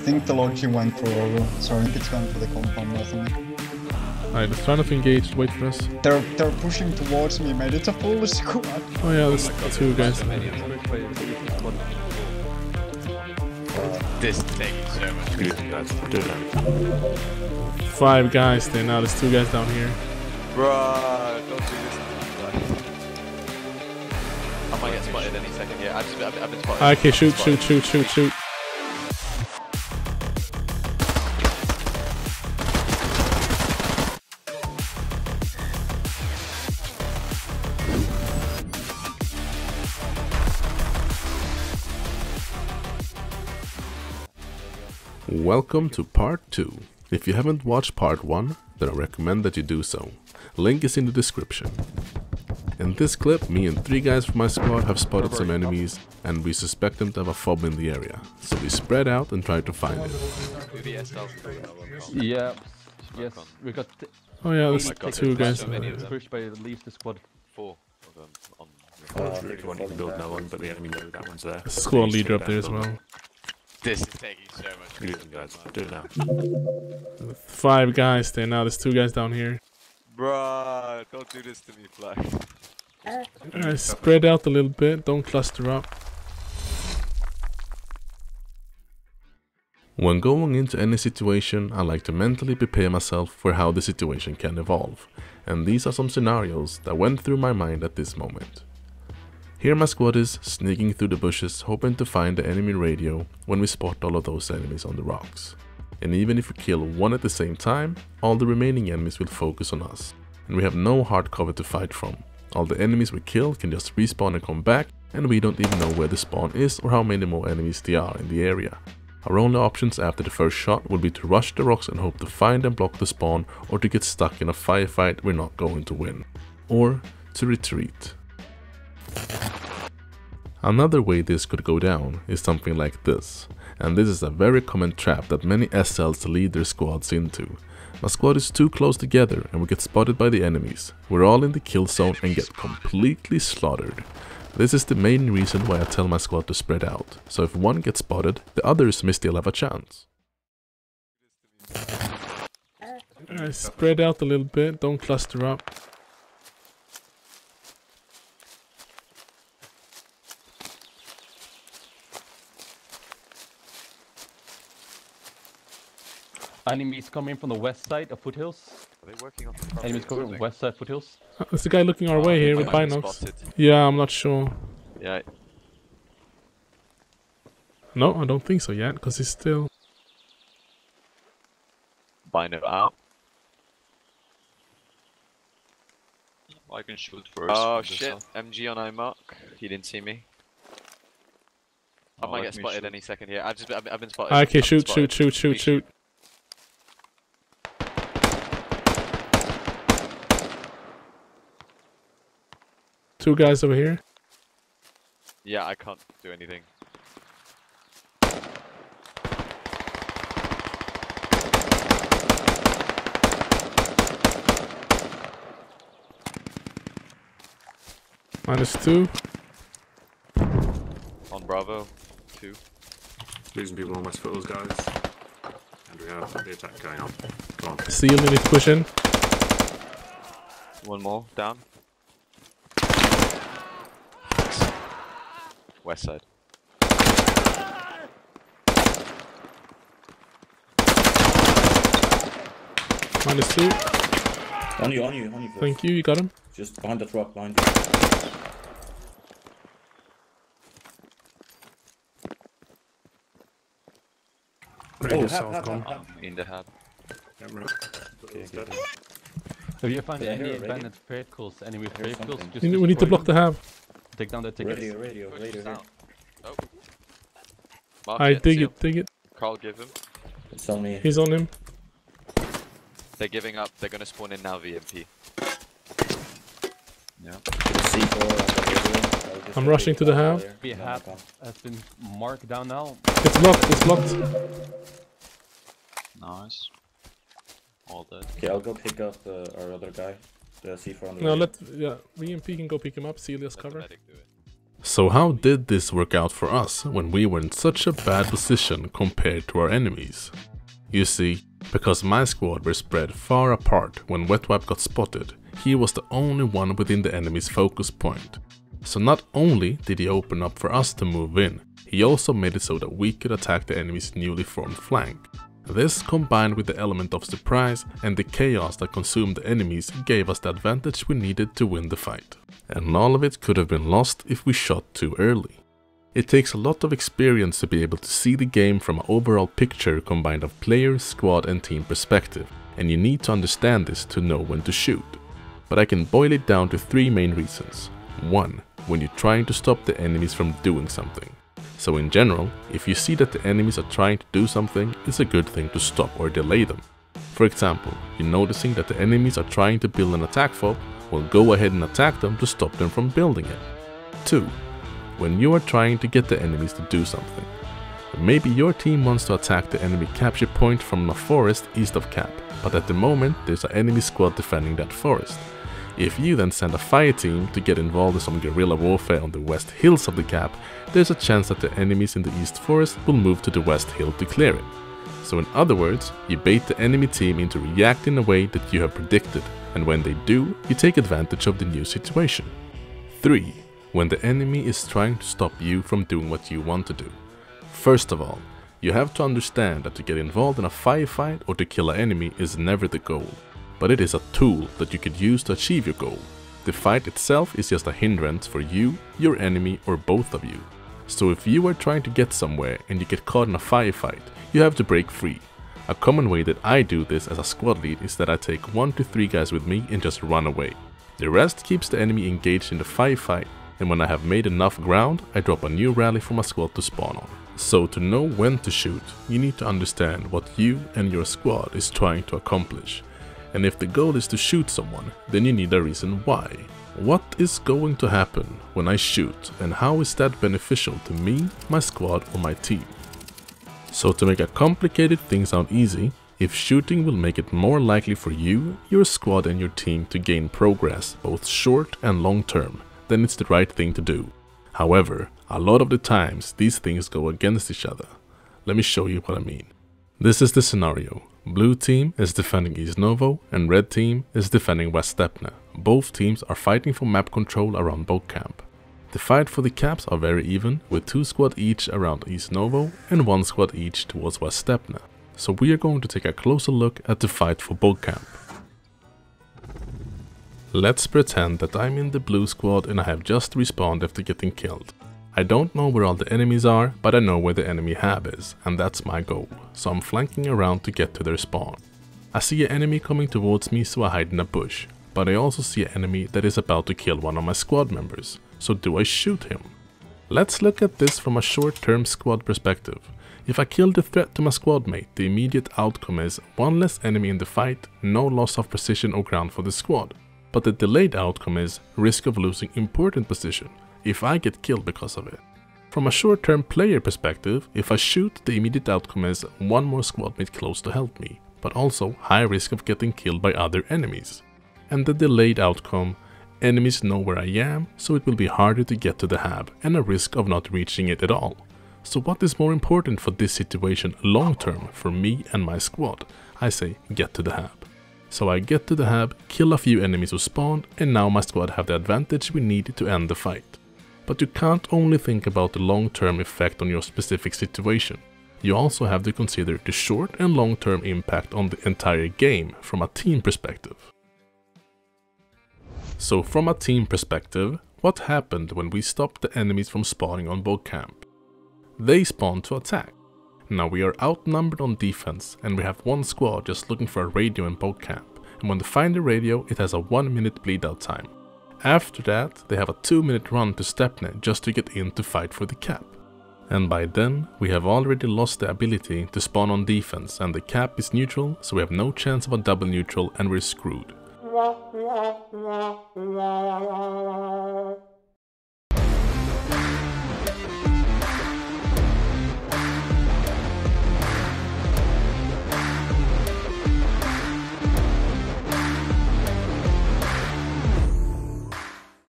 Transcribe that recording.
think the Logi went for over, so I think it's going for the compound or something. Alright, let's try not to engage. Wait for us. They're they're pushing towards me, mate. It's a full squad. Oh yeah, there's two guys. This is so much. Guys, do that. Five guys there now. There's two guys down here. Bruh, don't do this. I might get spotted any second. Yeah, I've, just, I've, I've been spotted. Ah, okay, shoot, been shoot, shoot, shoot, shoot. Welcome to part 2. If you haven't watched part 1, then I recommend that you do so. Link is in the description. In this clip, me and three guys from my squad have spotted some enemies and we suspect them to have a fob in the area. So we spread out and try to find it. Yeah. Yes, we got Oh yeah, there's my God, two guys. so many of them. pushed by at least the squad. Four of them on. Uh, if you want, you build another one, but the enemy know that one's there. Squad leader up there as well. This is taking so much. Do guys. Do it now. Five guys there now. There's two guys down here. Bruh, don't do this to me, Flash. Uh, Alright, spread out a little bit. Don't cluster up. When going into any situation, I like to mentally prepare myself for how the situation can evolve. And these are some scenarios that went through my mind at this moment. Here my squad is, sneaking through the bushes, hoping to find the enemy radio when we spot all of those enemies on the rocks. And even if we kill one at the same time, all the remaining enemies will focus on us. And we have no hard cover to fight from. All the enemies we kill can just respawn and come back, and we don't even know where the spawn is or how many more enemies there are in the area. Our only options after the first shot would be to rush the rocks and hope to find and block the spawn, or to get stuck in a firefight we're not going to win. Or to retreat. Another way this could go down is something like this, and this is a very common trap that many SLs lead their squads into. My squad is too close together and we get spotted by the enemies. We're all in the kill zone and get completely slaughtered. This is the main reason why I tell my squad to spread out, so if one gets spotted, the others may still have a chance. Alright, spread out a little bit, don't cluster up. Enemies coming from the west side of foothills. Are they working on the Enemies coming from west side foothills. Uh, There's a guy looking our way here with Might binocs. Yeah, I'm not sure. Yeah, No, I don't think so yet, because he's still... Bino out. I can shoot first. Oh shit. MG on I mark. He didn't see me. I Oh, might get spotted shoot. any second here. I've just I've, I've been spotted. Okay, shoot, spotted. shoot, shoot, shoot, Please shoot. Two guys over here. Yeah, I can't do anything. Minus two. On Bravo, two. Losing people on West Foothills, guys. And we have the attack going on. Come on. Seal and he's pushing. One more down. West side. Minus two. On you, on you, on you. First. Thank you, you got him. Just behind that rock, behind you. Radio Oh, have, south have, gone. have, have. I'm in the hab. Yeah, right. Foothills dead. If you find Yeah, any abandoned vehicles, enemy Here's vehicles, just We need- to block the them. Have. Take down the tickets. Radio, radio, radio. here. Oh. Mark I it, dig it, dig it. Carl, give him. It's on me. He's on him. They're giving up. They're gonna spawn in now. BMP. Yeah. C4 on the radio. I'll just I'm rushing to the it hab. there. We have has been marked down now. It's locked, it's locked. Nice. All dead. Okay, I'll go pick up uh, our other guy. The C4 on the No, radio. let, yeah, BMP can go pick him up, Celia's cover. medic do it. So how did this work out for us when we were in such a bad position compared to our enemies? You see, because my squad were spread far apart when Wet Wipe got spotted, he was the only one within the enemy's focus point. So not only did he open up for us to move in, he also made it so that we could attack the enemy's newly formed flank. This combined with the element of surprise and the chaos that consumed the enemies gave us the advantage we needed to win the fight. And all of it could have been lost if we shot too early. It takes a lot of experience to be able to see the game from an overall picture combined of player, squad and team perspective, and you need to understand this to know when to shoot. But I can boil it down to three main reasons. 1. When you're trying to stop the enemies from doing something. So in general, if you see that the enemies are trying to do something, it's a good thing to stop or delay them. For example, you're noticing that the enemies are trying to build an attack fob, well go ahead and attack them to stop them from building it. 2 when you are trying to get the enemies to do something. Maybe your team wants to attack the enemy capture point from a forest east of Cap, but at the moment there's an enemy squad defending that forest. If you then send a fire team to get involved in some guerrilla warfare on the west hills of the cap, there's a chance that the enemies in the east forest will move to the west hill to clear it. So in other words, you bait the enemy team into reacting in a way that you have predicted, and when they do, you take advantage of the new situation. 3 when the enemy is trying to stop you from doing what you want to do. First of all, you have to understand that to get involved in a firefight or to kill an enemy is never the goal, but it is a tool that you could use to achieve your goal. The fight itself is just a hindrance for you, your enemy or both of you. So if you are trying to get somewhere and you get caught in a firefight, you have to break free. A common way that I do this as a squad lead is that I take 1 to 3 guys with me and just run away. The rest keeps the enemy engaged in the firefight and when I have made enough ground, I drop a new rally for my squad to spawn on. So to know when to shoot, you need to understand what you and your squad is trying to accomplish. And if the goal is to shoot someone, then you need a reason why. What is going to happen when I shoot and how is that beneficial to me, my squad or my team? So to make a complicated thing sound easy, if shooting will make it more likely for you, your squad and your team to gain progress both short and long term, then it's the right thing to do. However, a lot of the times these things go against each other. Let me show you what I mean. This is the scenario. Blue team is defending East Novo and red team is defending West Stepne. Both teams are fighting for map control around boat camp. The fight for the caps are very even, with two squad each around East Novo and one squad each towards West Stepne. So we are going to take a closer look at the fight for boat camp. Let's pretend that I'm in the blue squad and I have just respawned after getting killed. I don't know where all the enemies are, but I know where the enemy hab is, and that's my goal, so I'm flanking around to get to their spawn. I see an enemy coming towards me so I hide in a bush, but I also see an enemy that is about to kill one of my squad members, so do I shoot him? Let's look at this from a short-term squad perspective. If I kill the threat to my squad mate, the immediate outcome is one less enemy in the fight, no loss of precision or ground for the squad but the delayed outcome is risk of losing important position if I get killed because of it. From a short-term player perspective, if I shoot, the immediate outcome is one more squadmate close to help me, but also high risk of getting killed by other enemies. And the delayed outcome, enemies know where I am, so it will be harder to get to the hab and a risk of not reaching it at all. So what is more important for this situation long term for me and my squad? I say get to the hab. So I get to the hab, kill a few enemies who spawned, and now my squad have the advantage we need to end the fight. But you can't only think about the long-term effect on your specific situation. You also have to consider the short and long-term impact on the entire game from a team perspective. So from a team perspective, what happened when we stopped the enemies from spawning on boat camp? They spawned to attack. Now we are outnumbered on defense and we have one squad just looking for a radio in boat camp and when they find the radio it has a 1 minute bleed out time. After that they have a 2 minute run to Stepne just to get in to fight for the cap. And by then we have already lost the ability to spawn on defense and the cap is neutral so we have no chance of a double neutral and we're screwed.